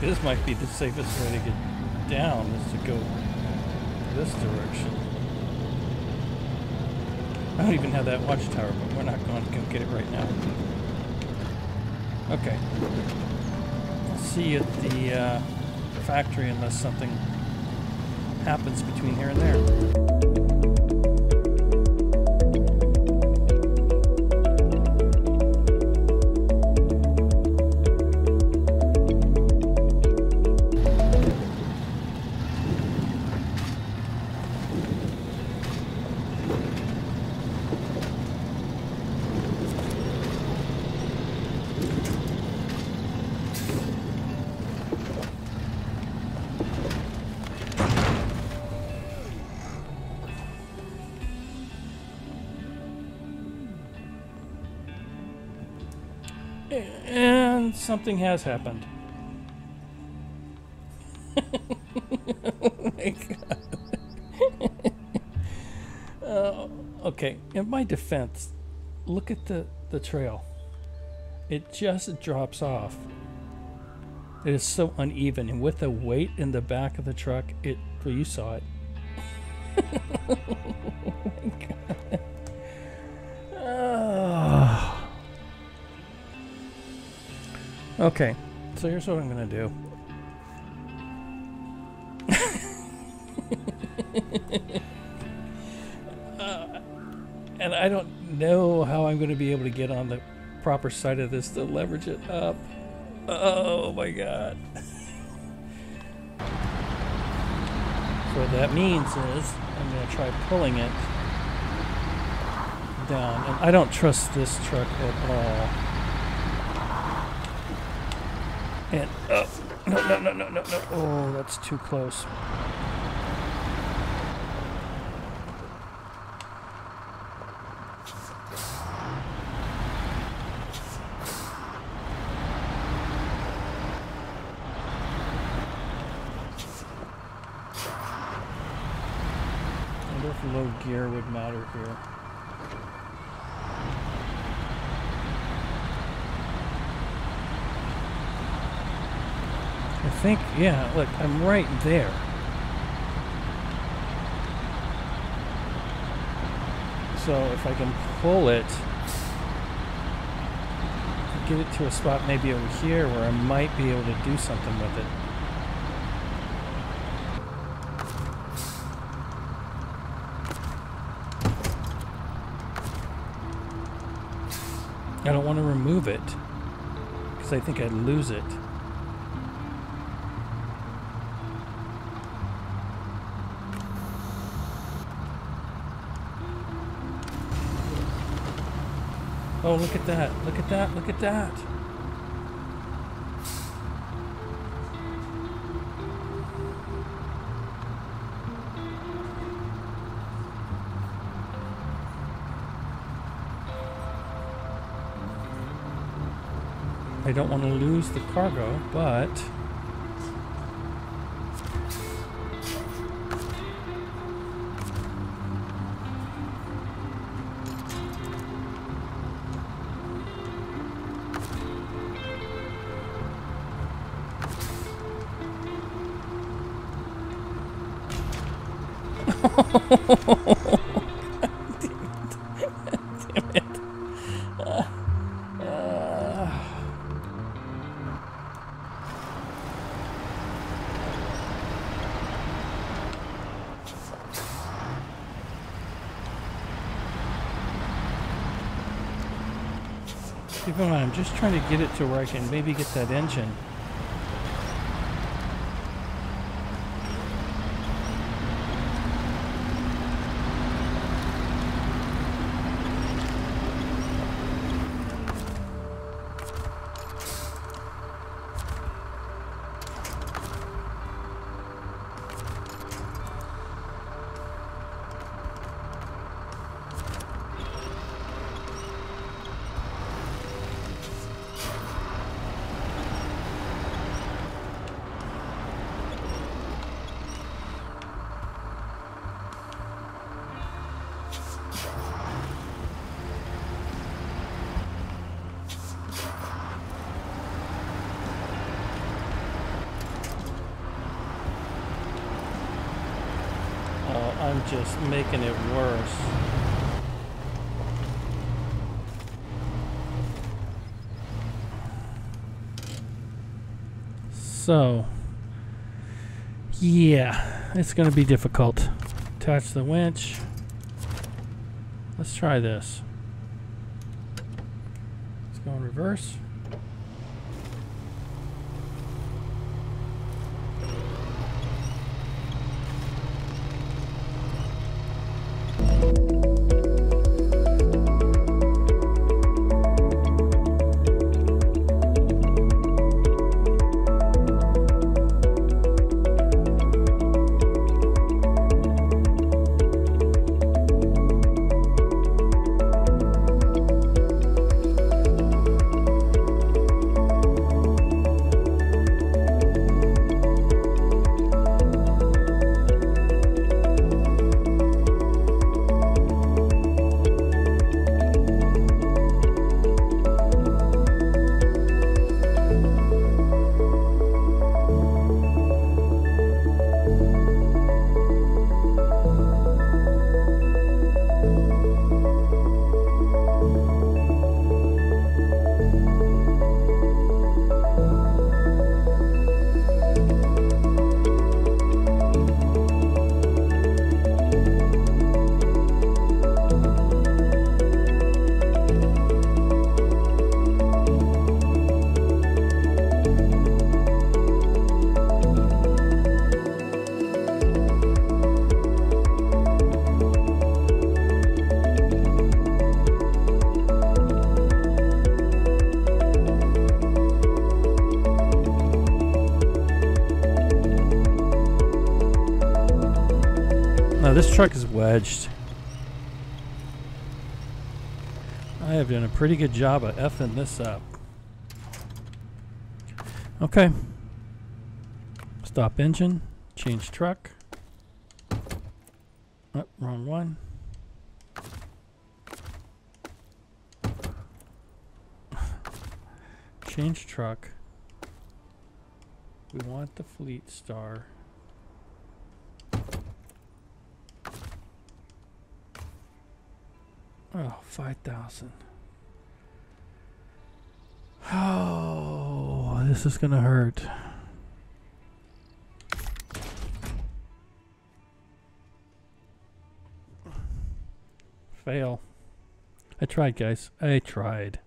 this might be the safest way to get down, is to go this direction. I don't even have that watchtower, but we're not going to go get it right now. Okay. I'll see you at the uh, factory unless something happens between here and there. And something has happened. oh my god. Uh, okay, in my defense, look at the, the trail. It just drops off. It is so uneven, and with the weight in the back of the truck, it well, you saw it. oh my god. Ah. Okay, so here's what I'm gonna do. Uh, and I don't know how I'm gonna be able to get on the proper side of this to leverage it up. Oh my god. So what that means is I'm gonna try pulling it down, and I don't trust this truck at all. And oh, no, no, no, no, no, no. Oh, that's too close. I wonder if low gear would matter here. I think, yeah, look, I'm right there. So if I can pull it, get it to a spot maybe over here where I might be able to do something with it. I don't want to remove it because I think I'd lose it. Oh, look at that. Look at that. Look at that. I don't want to lose the cargo, but Damn it. Keep in mind, I'm just trying to get it to where I can maybe get that engine. I'm just making it worse. So, yeah, it's going to be difficult. Attach the winch. Let's try this. Let's go in reverse. This truck is wedged. I have done a pretty good job of effing this up. Okay. Stop engine. Change truck. Oh, wrong one. Change truck. We want the Fleetstar. Oh, 5,000. Oh, this is going to hurt. Fail. I tried, guys. I tried.